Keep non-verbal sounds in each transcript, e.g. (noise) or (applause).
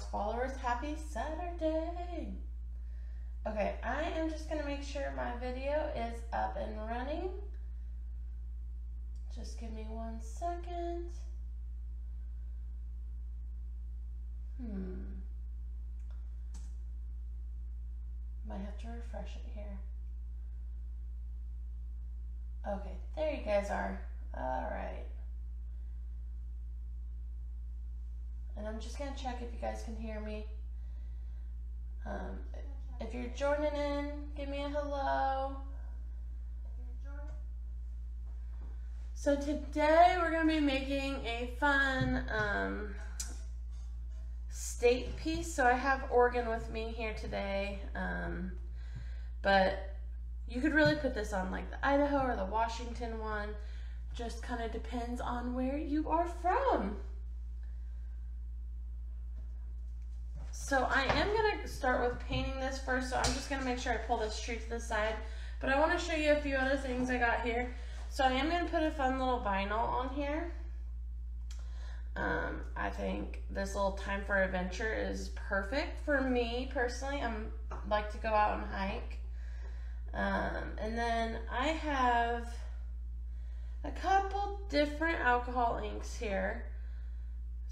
Followers. Happy Saturday. Okay, I am just gonna make sure my video is up and running. Just give me one second. Hmm. Might have to refresh it here. Okay, there you guys are. All right. And I'm just gonna check if you guys can hear me. Um, if you're joining in, give me a hello. So today we're gonna be making a fun um, state piece. So I have Oregon with me here today, um, but you could really put this on like the Idaho or the Washington one. Just kind of depends on where you are from. So I am gonna start with painting this first, so I'm just gonna make sure I pull this tree to the side. But I wanna show you a few other things I got here. So I am gonna put a fun little vinyl on here. Um, I think this little time for adventure is perfect for me personally. I'm like to go out and hike. Um, and then I have a couple different alcohol inks here.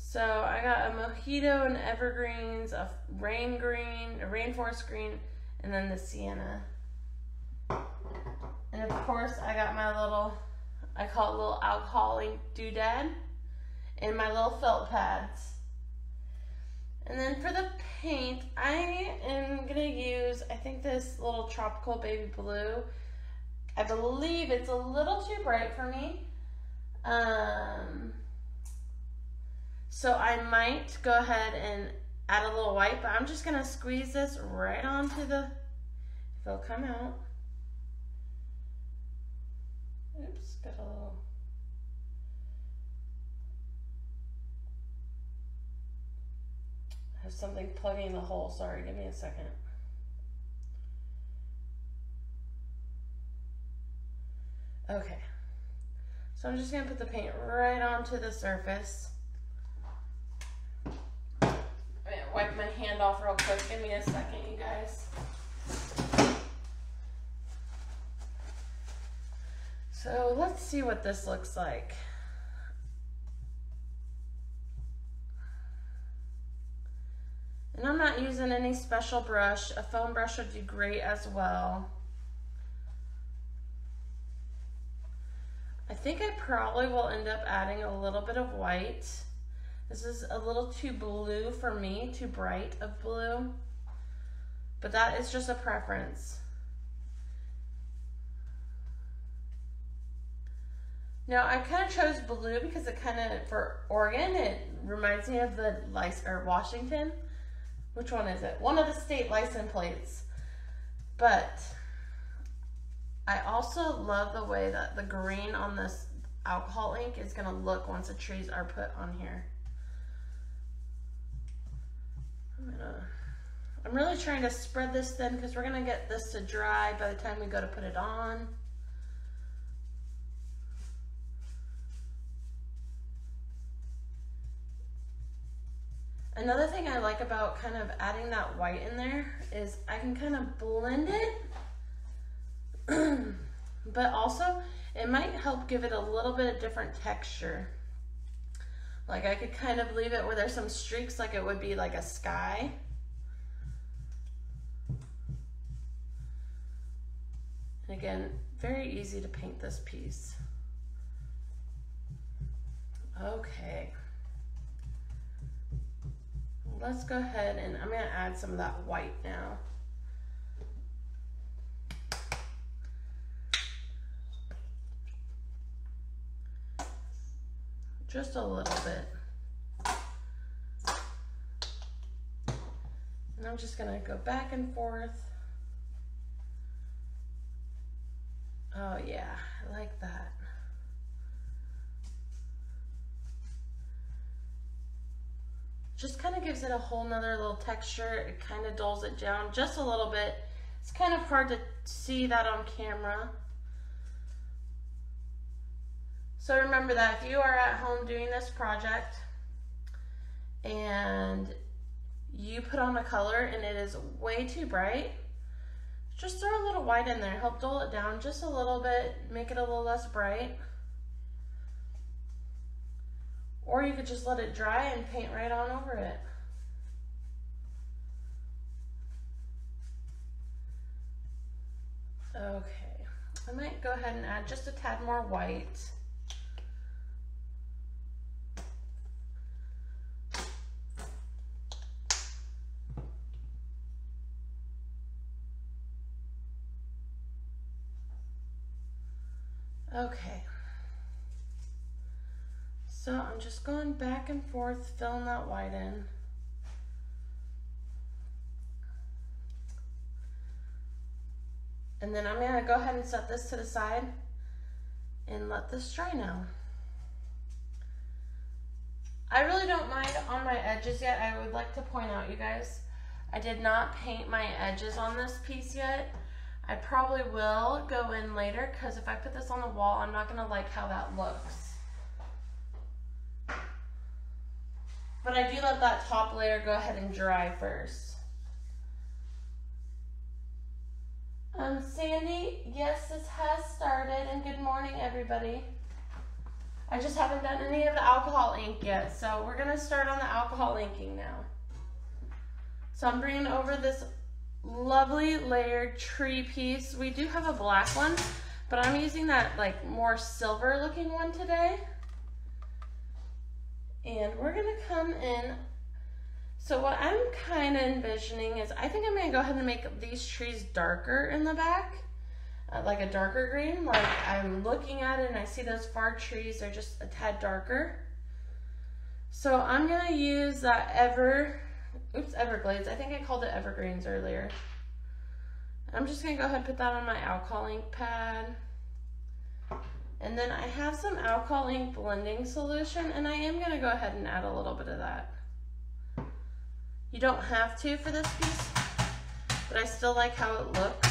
So I got a mojito and evergreens, a rain green, a rainforest green, and then the sienna. And of course I got my little, I call it little alcohol doodad, and my little felt pads. And then for the paint, I am gonna use, I think this little tropical baby blue. I believe it's a little too bright for me. Um, so I might go ahead and add a little white, but I'm just gonna squeeze this right onto the, if it'll come out. Oops, got a little. I have something plugging the hole, sorry, give me a second. Okay, so I'm just gonna put the paint right onto the surface. Wipe my hand off real quick. Give me a second, you guys. So let's see what this looks like. And I'm not using any special brush. A foam brush would do great as well. I think I probably will end up adding a little bit of white. This is a little too blue for me, too bright of blue. But that is just a preference. Now I kind of chose blue because it kind of, for Oregon, it reminds me of the license, or Washington. Which one is it? One of the state license plates. But I also love the way that the green on this alcohol ink is gonna look once the trees are put on here. I'm gonna, I'm really trying to spread this thin because we're gonna get this to dry by the time we go to put it on. Another thing I like about kind of adding that white in there is I can kind of blend it, (clears throat) but also it might help give it a little bit of different texture. Like I could kind of leave it where there's some streaks like it would be like a sky. And again, very easy to paint this piece. Okay. Let's go ahead and I'm gonna add some of that white now. Just a little bit. And I'm just gonna go back and forth. Oh yeah, I like that. Just kind of gives it a whole nother little texture. It kind of dulls it down just a little bit. It's kind of hard to see that on camera. So remember that if you are at home doing this project and you put on a color and it is way too bright, just throw a little white in there. Help dull it down just a little bit, make it a little less bright. Or you could just let it dry and paint right on over it. Okay, I might go ahead and add just a tad more white. Okay. So I'm just going back and forth, filling that white in. And then I'm gonna go ahead and set this to the side and let this dry now. I really don't mind on my edges yet. I would like to point out, you guys, I did not paint my edges on this piece yet. I probably will go in later because if I put this on the wall, I'm not gonna like how that looks. But I do let that top layer go ahead and dry first. Um, Sandy, yes, this has started, and good morning, everybody. I just haven't done any of the alcohol ink yet, so we're gonna start on the alcohol inking now. So I'm bringing over this lovely layered tree piece. We do have a black one, but I'm using that like more silver looking one today. And we're gonna come in. So what I'm kind of envisioning is I think I'm gonna go ahead and make these trees darker in the back, uh, like a darker green. Like I'm looking at it and I see those far trees, they're just a tad darker. So I'm gonna use that Ever, oops, Everglades. I think I called it Evergreens earlier. I'm just gonna go ahead and put that on my alcohol ink pad. And then I have some alcohol ink blending solution and I am gonna go ahead and add a little bit of that. You don't have to for this piece, but I still like how it looks.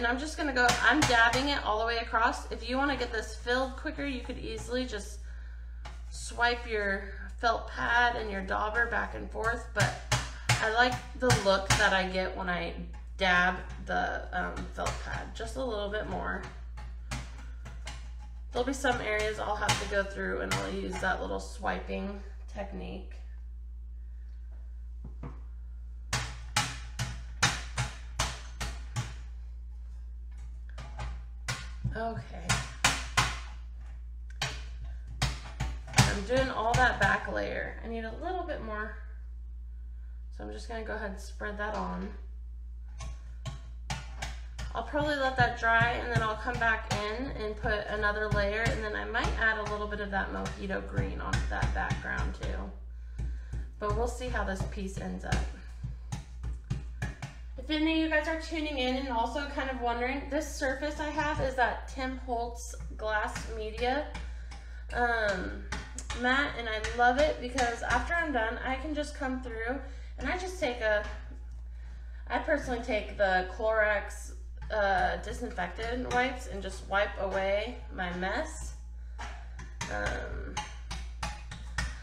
And I'm just gonna go, I'm dabbing it all the way across. If you wanna get this filled quicker, you could easily just swipe your felt pad and your dauber back and forth, but I like the look that I get when I dab the um, felt pad just a little bit more. There'll be some areas I'll have to go through and I'll use that little swiping technique. Okay. I'm doing all that back layer. I need a little bit more. So I'm just gonna go ahead and spread that on. I'll probably let that dry and then I'll come back in and put another layer and then I might add a little bit of that mojito green onto that background too. But we'll see how this piece ends up. If any of you guys are tuning in and also kind of wondering, this surface I have is that Tim Holtz glass media um, mat and I love it because after I'm done, I can just come through and I just take a, I personally take the Clorox uh, disinfectant wipes and just wipe away my mess. Um,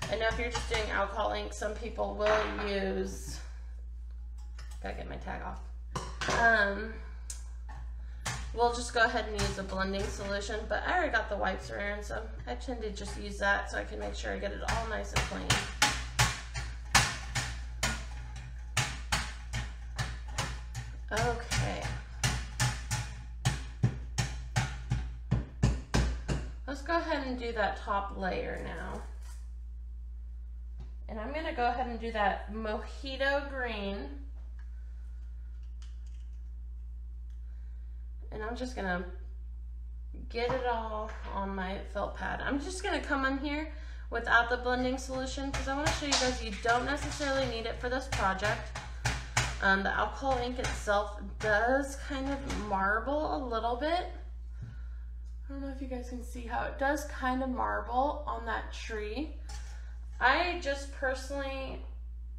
I know if you're just doing alcohol ink, some people will use, gotta get my tag off. Um, we'll just go ahead and use a blending solution, but I already got the wipes around, so I tend to just use that so I can make sure I get it all nice and clean. Okay. Let's go ahead and do that top layer now. And I'm gonna go ahead and do that mojito green. And I'm just gonna get it all on my felt pad. I'm just gonna come in here without the blending solution because I wanna show you guys you don't necessarily need it for this project. Um, the alcohol ink itself does kind of marble a little bit. I don't know if you guys can see how it does kind of marble on that tree. I just personally,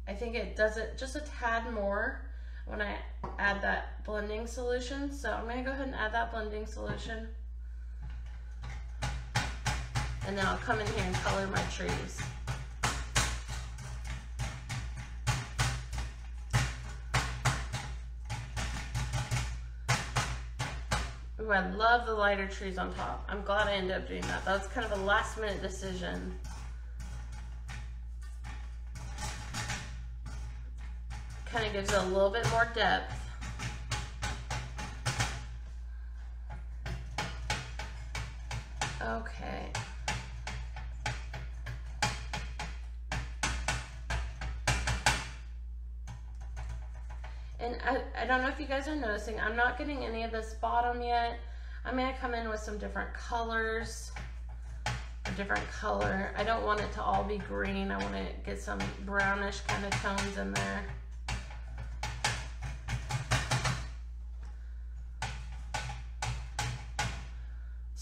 I think it does it just a tad more when I add that blending solution. So I'm gonna go ahead and add that blending solution. and then I'll come in here and color my trees. Ooh, I love the lighter trees on top. I'm glad I ended up doing that. That was kind of a last minute decision. Kind of gives it a little bit more depth. Okay. And I, I don't know if you guys are noticing, I'm not getting any of this bottom yet. I'm gonna come in with some different colors, a different color. I don't want it to all be green. I wanna get some brownish kind of tones in there.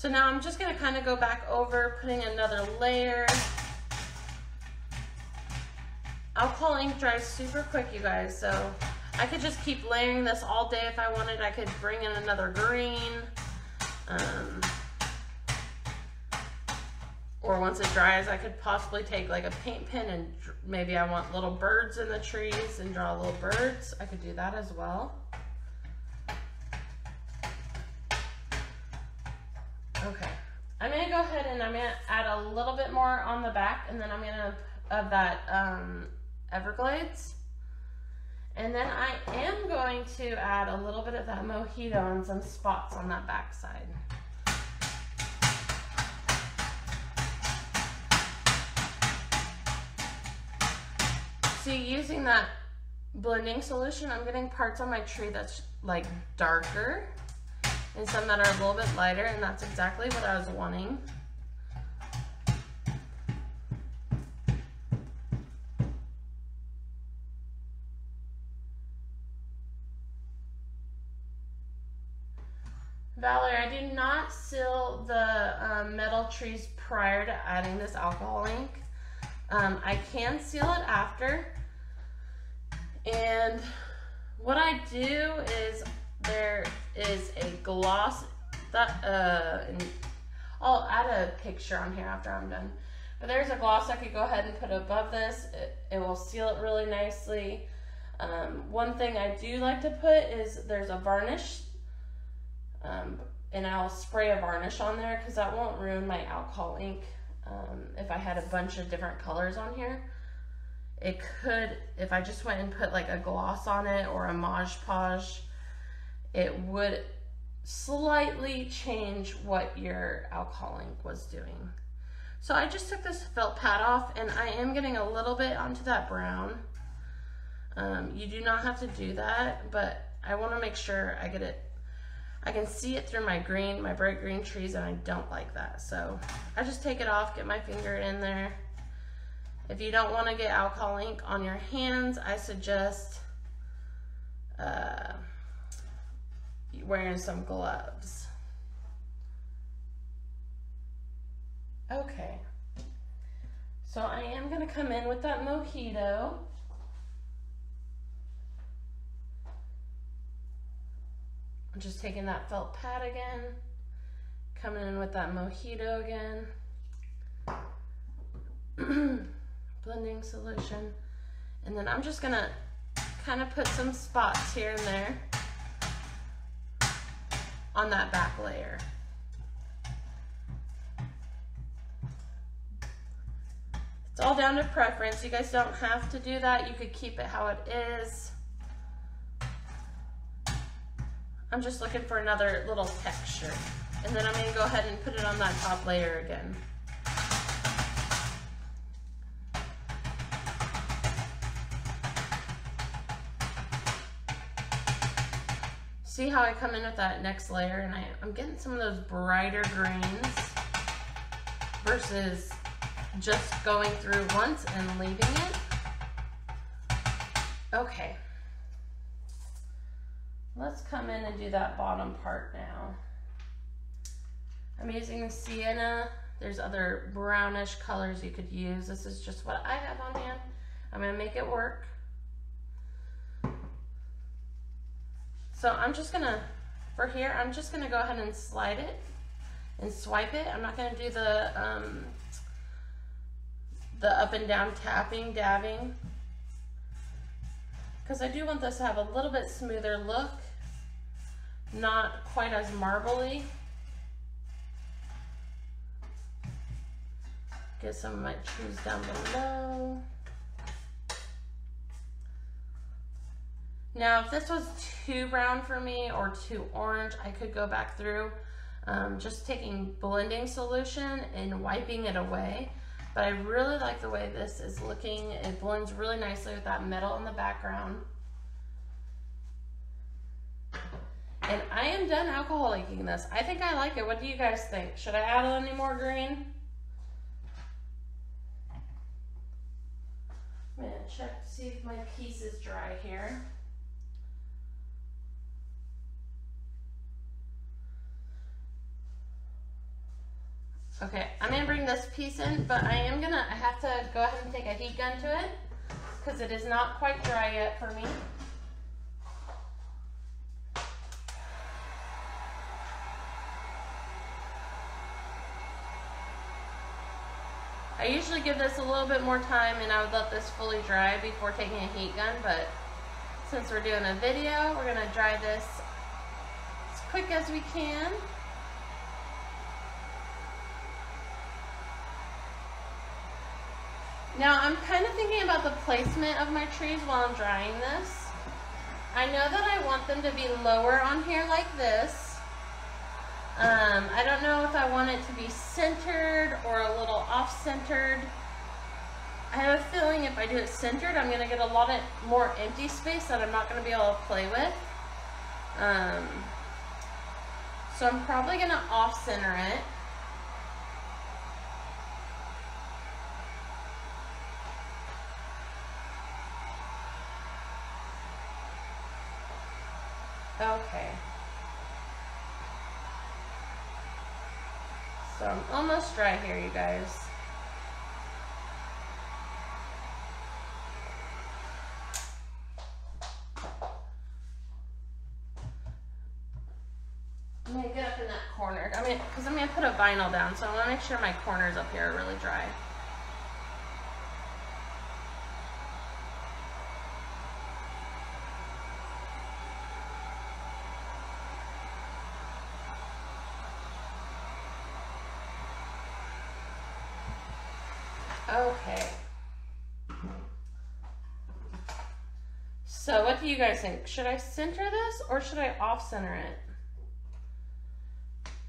So now I'm just gonna kind of go back over, putting another layer. Alcohol ink dries super quick, you guys, so I could just keep layering this all day if I wanted. I could bring in another green. Um, or once it dries, I could possibly take like a paint pen and maybe I want little birds in the trees and draw little birds. I could do that as well. Okay, I'm gonna go ahead and I'm gonna add a little bit more on the back and then I'm gonna, of that um, Everglades. And then I am going to add a little bit of that mojito and some spots on that back side. See, using that blending solution, I'm getting parts on my tree that's like darker and some that are a little bit lighter and that's exactly what I was wanting. Valerie, I do not seal the um, metal trees prior to adding this alcohol ink. Um, I can seal it after. And what I do is there is a gloss that, uh, I'll add a picture on here after I'm done. But there's a gloss I could go ahead and put above this. It, it will seal it really nicely. Um, one thing I do like to put is there's a varnish um, and I'll spray a varnish on there because that won't ruin my alcohol ink um, if I had a bunch of different colors on here. It could, if I just went and put like a gloss on it or a Mod Podge, it would slightly change what your alcohol ink was doing. So I just took this felt pad off and I am getting a little bit onto that brown. Um, you do not have to do that, but I want to make sure I get it I can see it through my green, my bright green trees, and I don't like that. So I just take it off, get my finger in there. If you don't want to get alcohol ink on your hands, I suggest uh, wearing some gloves. Okay. So I am going to come in with that mojito. I'm just taking that felt pad again, coming in with that mojito again, (clears throat) blending solution, and then I'm just gonna kind of put some spots here and there on that back layer. It's all down to preference. You guys don't have to do that. You could keep it how it is. I'm just looking for another little texture. And then I'm gonna go ahead and put it on that top layer again. See how I come in with that next layer and I, I'm getting some of those brighter greens versus just going through once and leaving it. Okay. Let's come in and do that bottom part now. I'm using the sienna. There's other brownish colors you could use. This is just what I have on hand. I'm gonna make it work. So I'm just gonna, for here, I'm just gonna go ahead and slide it and swipe it. I'm not gonna do the um, the up and down tapping, dabbing. Because I do want this to have a little bit smoother look, not quite as marbly. Get some of my chews down below. Now, if this was too brown for me or too orange, I could go back through um, just taking blending solution and wiping it away. But I really like the way this is looking. It blends really nicely with that metal in the background. And I am done alcohol inking this. I think I like it. What do you guys think? Should I add any more green? I'm gonna check to see if my piece is dry here. Okay, I'm gonna bring this piece in, but I am gonna, I have to go ahead and take a heat gun to it because it is not quite dry yet for me. I usually give this a little bit more time and I would let this fully dry before taking a heat gun, but since we're doing a video, we're gonna dry this as quick as we can. Now I'm kind of thinking about the placement of my trees while I'm drying this. I know that I want them to be lower on here like this. Um, I don't know if I want it to be centered or a little off-centered. I have a feeling if I do it centered, I'm going to get a lot of more empty space that I'm not going to be able to play with. Um, so I'm probably going to off-center it. Okay. So I'm almost dry here, you guys. I'm gonna get up in that corner. I mean, because I'm gonna put a vinyl down, so I wanna make sure my corners up here are really dry. Okay. So what do you guys think? Should I center this or should I off center it?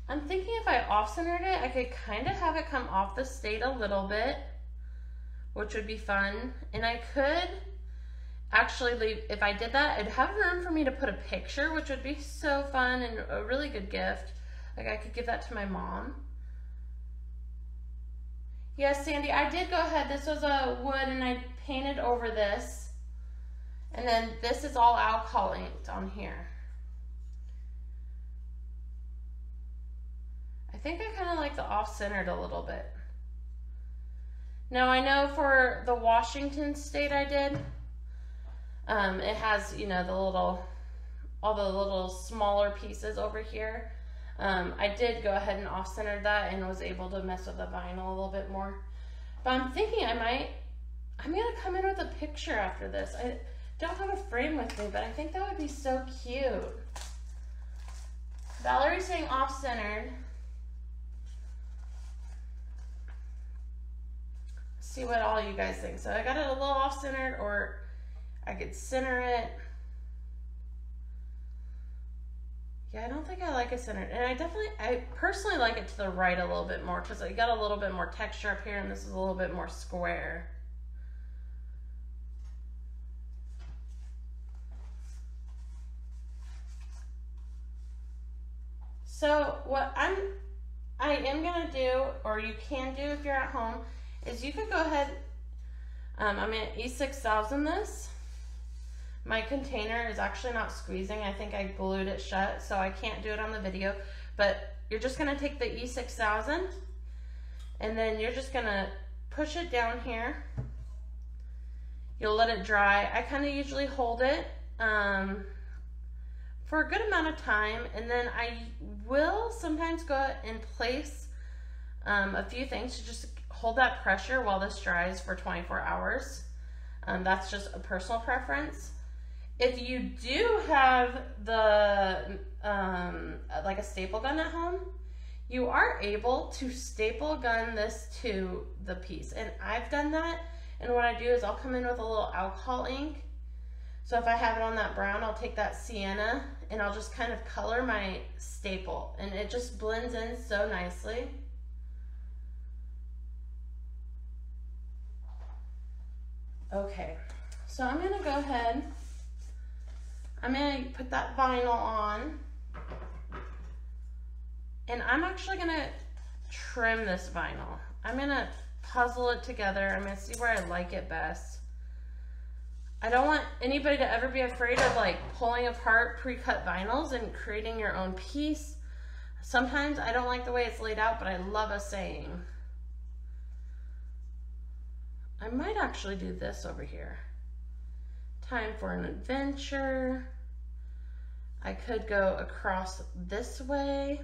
I'm thinking if I off centered it, I could kind of have it come off the state a little bit, which would be fun. And I could actually leave, if I did that, I'd have room for me to put a picture, which would be so fun and a really good gift. Like I could give that to my mom. Yes, Sandy, I did go ahead. This was a wood and I painted over this. And then this is all alcohol inked on here. I think I kind of like the off-centered a little bit. Now I know for the Washington state I did, um, it has, you know, the little, all the little smaller pieces over here. Um, I did go ahead and off-centered that and was able to mess with the vinyl a little bit more. But I'm thinking I might, I'm going to come in with a picture after this. I don't have a frame with me, but I think that would be so cute. Valerie's saying off-centered. See what all you guys think. So I got it a little off-centered or I could center it. Yeah, I don't think I like it centered. And I definitely, I personally like it to the right a little bit more because I got a little bit more texture up here and this is a little bit more square. So what I'm, I am gonna do, or you can do if you're at home, is you could go ahead, um, I'm gonna E6000 this. My container is actually not squeezing. I think I glued it shut, so I can't do it on the video. But you're just gonna take the E6000 and then you're just gonna push it down here. You'll let it dry. I kind of usually hold it um, for a good amount of time and then I will sometimes go and place um, a few things to just hold that pressure while this dries for 24 hours. Um, that's just a personal preference. If you do have the, um, like a staple gun at home, you are able to staple gun this to the piece. And I've done that. And what I do is I'll come in with a little alcohol ink. So if I have it on that brown, I'll take that sienna and I'll just kind of color my staple. And it just blends in so nicely. Okay, so I'm gonna go ahead, I'm gonna put that vinyl on and I'm actually gonna trim this vinyl. I'm gonna puzzle it together. I'm gonna see where I like it best. I don't want anybody to ever be afraid of like pulling apart pre-cut vinyls and creating your own piece. Sometimes I don't like the way it's laid out, but I love a saying. I might actually do this over here. Time for an adventure. I could go across this way.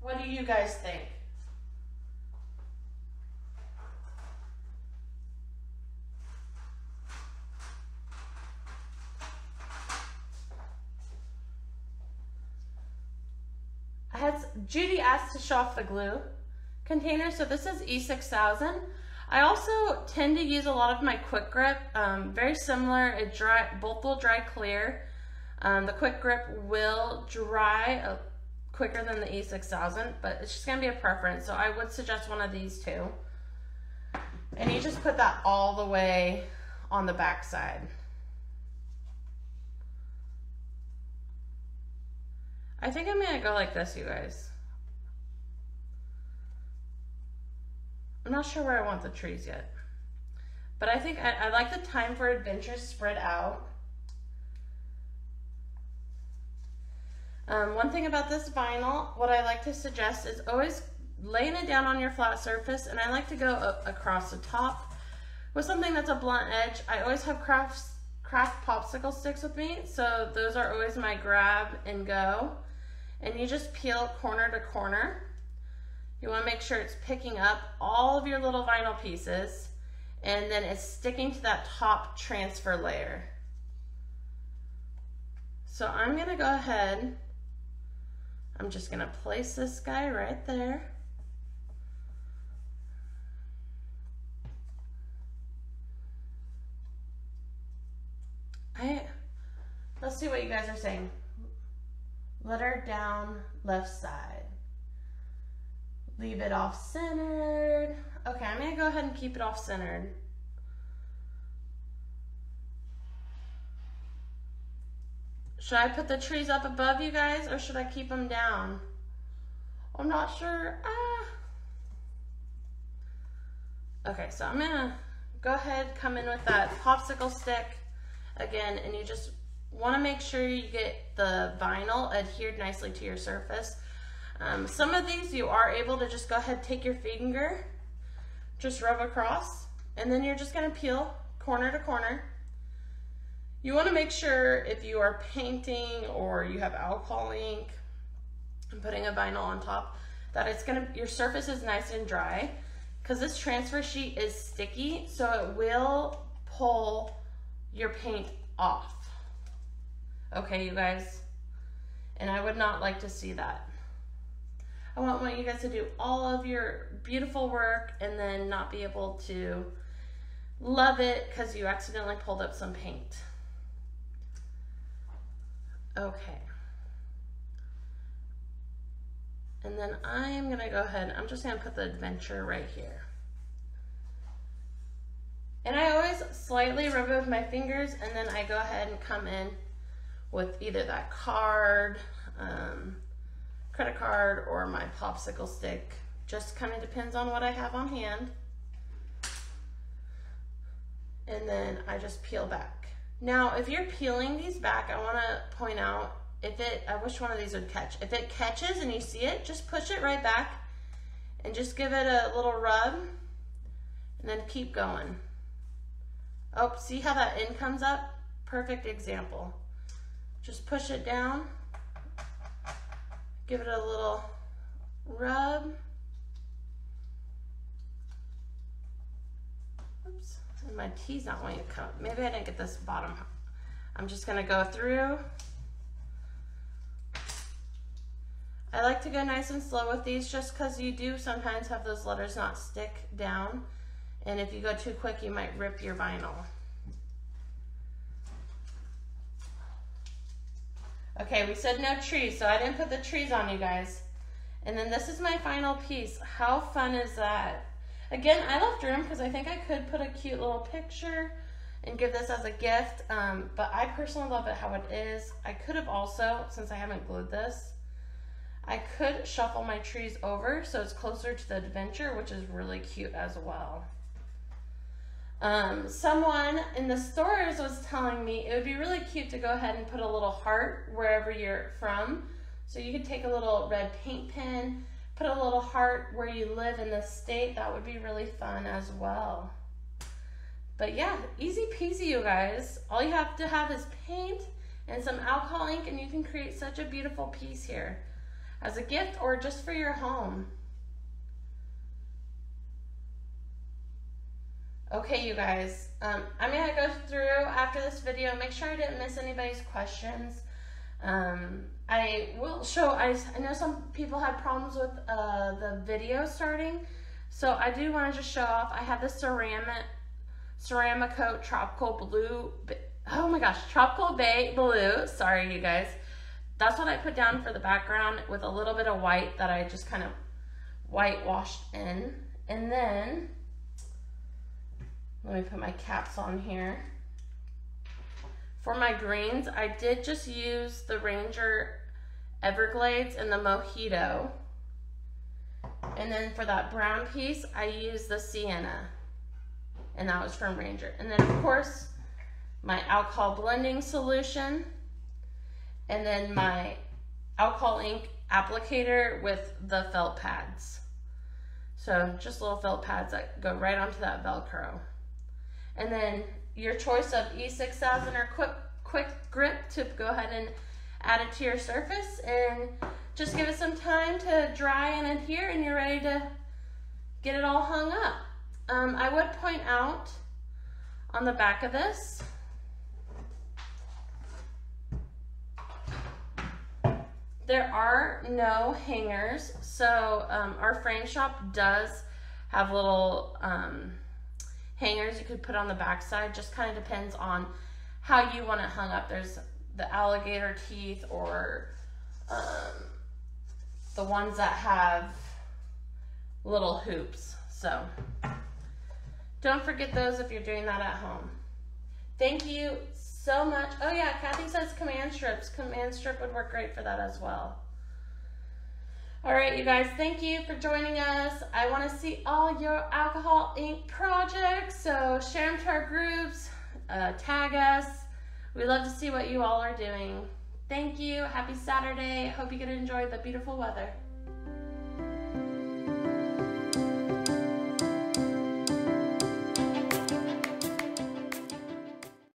What do you guys think? I Judy asked to show off the glue container. So this is E6000. I also tend to use a lot of my quick grip, um, very similar. It dry, both will dry clear. Um, the quick grip will dry uh, quicker than the E6000, but it's just gonna be a preference. So I would suggest one of these two. And you just put that all the way on the back side. I think I'm gonna go like this, you guys. I'm not sure where I want the trees yet. But I think I, I like the time for adventure spread out. Um, one thing about this vinyl, what I like to suggest is always laying it down on your flat surface and I like to go across the top with something that's a blunt edge. I always have crafts, craft popsicle sticks with me, so those are always my grab and go and you just peel corner to corner. You wanna make sure it's picking up all of your little vinyl pieces and then it's sticking to that top transfer layer. So I'm gonna go ahead, I'm just gonna place this guy right there. I, let's see what you guys are saying. Let her down left side. Leave it off centered. Okay, I'm gonna go ahead and keep it off centered. Should I put the trees up above you guys or should I keep them down? I'm not sure. Ah. Okay, so I'm gonna go ahead, come in with that popsicle stick again, and you just want to make sure you get the vinyl adhered nicely to your surface. Um, some of these you are able to just go ahead, take your finger, just rub across, and then you're just gonna peel corner to corner. You wanna make sure if you are painting or you have alcohol ink and putting a vinyl on top, that it's gonna, your surface is nice and dry because this transfer sheet is sticky, so it will pull your paint off. Okay, you guys? And I would not like to see that. I want, you guys to do all of your beautiful work and then not be able to love it because you accidentally pulled up some paint. Okay. And then I'm gonna go ahead, I'm just gonna put the adventure right here. And I always slightly with my fingers and then I go ahead and come in with either that card, um, credit card, or my popsicle stick. Just kind of depends on what I have on hand. And then I just peel back. Now, if you're peeling these back, I wanna point out, if it, I wish one of these would catch. If it catches and you see it, just push it right back and just give it a little rub and then keep going. Oh, see how that end comes up? Perfect example. Just push it down give it a little rub. Oops, my tea's not wanting to come. Maybe I didn't get this bottom. I'm just gonna go through. I like to go nice and slow with these just because you do sometimes have those letters not stick down. And if you go too quick, you might rip your vinyl. Okay, we said no trees, so I didn't put the trees on you guys. And then this is my final piece. How fun is that? Again, I left room because I think I could put a cute little picture and give this as a gift. Um, but I personally love it how it is. I could have also, since I haven't glued this, I could shuffle my trees over so it's closer to the adventure, which is really cute as well. Um, someone in the stores was telling me it would be really cute to go ahead and put a little heart wherever you're from. So you could take a little red paint pen, put a little heart where you live in the state. That would be really fun as well. But yeah, easy peasy, you guys. All you have to have is paint and some alcohol ink and you can create such a beautiful piece here as a gift or just for your home. Okay, you guys, um, I'm gonna go through after this video, make sure I didn't miss anybody's questions. Um, I will show, I, I know some people had problems with uh, the video starting, so I do wanna just show off, I have the ceramic, ceramic coat Tropical Blue, oh my gosh, Tropical Bay Blue, sorry you guys. That's what I put down for the background with a little bit of white that I just kind of whitewashed in. And then, let me put my caps on here. For my greens, I did just use the Ranger Everglades and the Mojito. And then for that brown piece, I used the Sienna. And that was from Ranger. And then of course, my alcohol blending solution and then my alcohol ink applicator with the felt pads. So just little felt pads that go right onto that Velcro. And then your choice of E6000 or quick, quick grip to go ahead and add it to your surface and just give it some time to dry and adhere and you're ready to get it all hung up. Um, I would point out on the back of this, There are no hangers. So um, our frame shop does have little um, hangers you could put on the backside. Just kind of depends on how you want it hung up. There's the alligator teeth or um, the ones that have little hoops. So don't forget those if you're doing that at home. Thank you so much. Oh yeah, Kathy says command strips. Command strip would work great for that as well. All right, you guys, thank you for joining us. I want to see all your alcohol ink projects, so share them to our groups, uh, tag us. We love to see what you all are doing. Thank you. Happy Saturday. Hope you get to enjoy the beautiful weather.